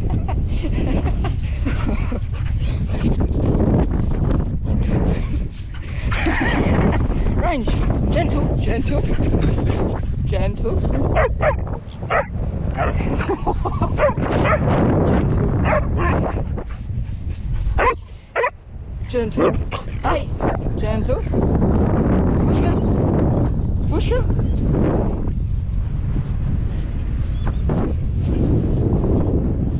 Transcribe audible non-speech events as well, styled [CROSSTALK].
[LAUGHS] Range, gentle, gentle, gentle. gentle. Gentle. Hey, gentle. Pushka. Pushka.